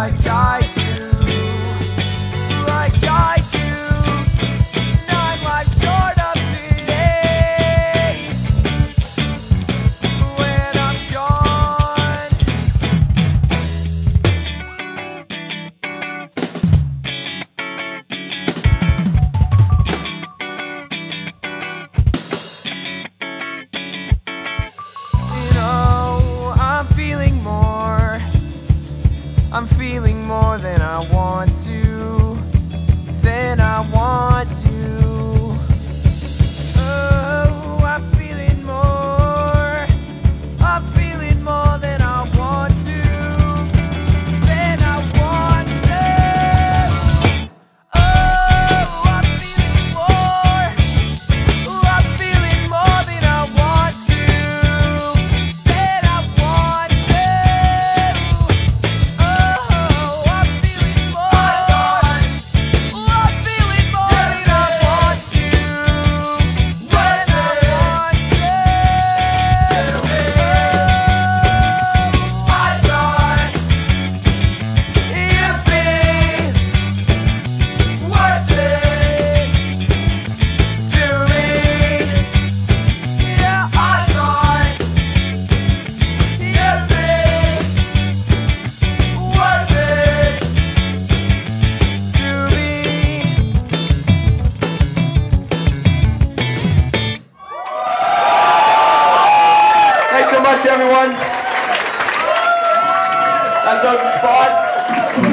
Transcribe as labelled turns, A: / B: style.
A: like I do. I'm feeling more than I want
B: everyone. That's over the spot.